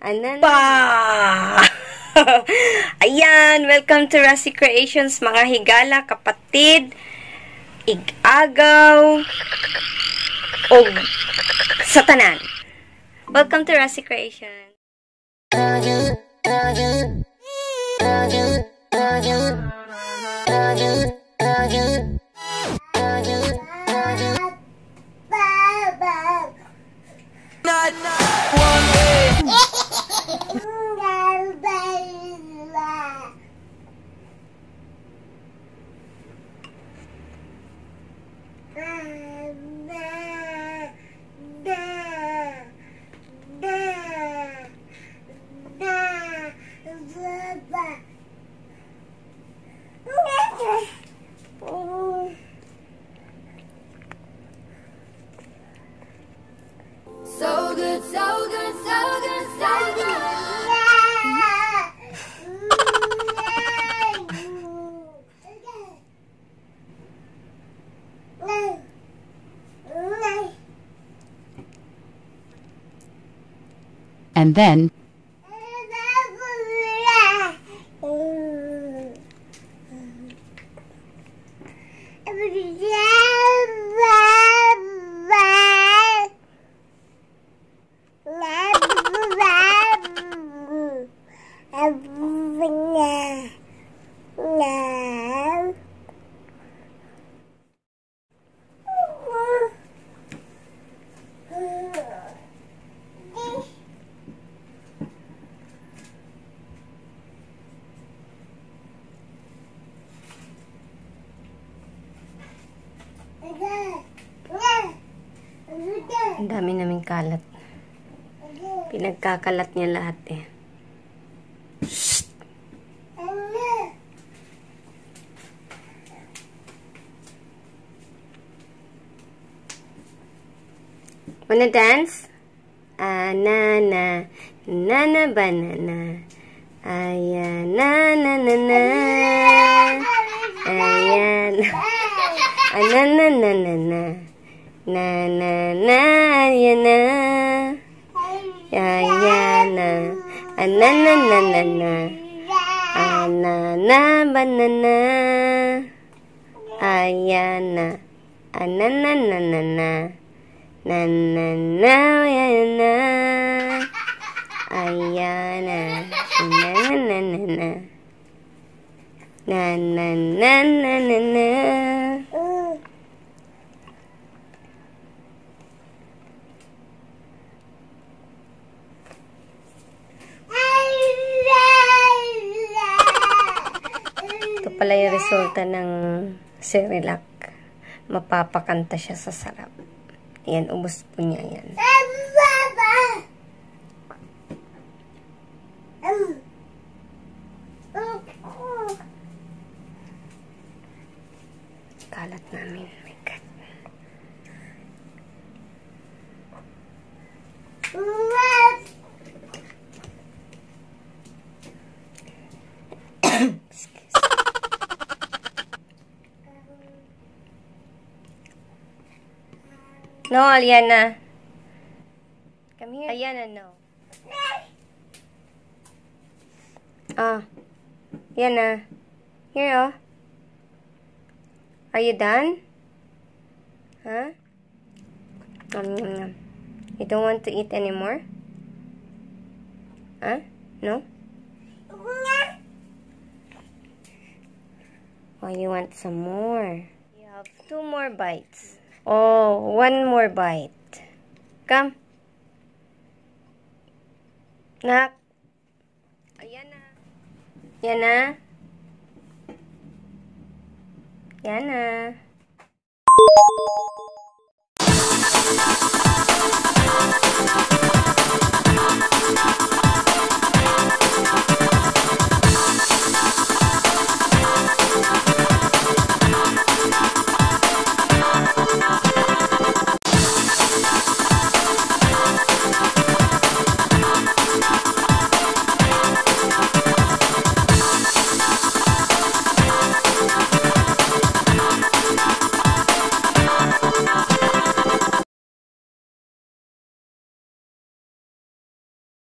Anan pa! Ayan, welcome to Rasi Creations, mga higala, kapatid, igagaw, o satanan. Welcome to Rasi Creations. And then Ang dami naming kalat. Pinagkakalat niya lahat eh. Wanna dance? Ah, na, na, na, na, banana. Ayan, na, na, na, na. Ayan. Ah, na, na, Ayana. Ayana. Anana nanana. Anana banana. Ayana. Anana nanana. Nanana ayana. Ayana. Anana nanana. Na na na na na na. Pala yung resulta ng Cerelac. Mapapakanta siya sa sarap. Ayan, ubos po niya yan. Kalat namin. Oh my God. No, Aliana. Come here. Aliana, no. Ah. Aliana. Here, oh. Are you done? Huh? Nom, nom, nom. You don't want to eat anymore? Huh? No? Oh, you want some more? You have two more bites. Oh, one more bite. Come. Nak. Ayan na. Yan na. Yan na. Yan na.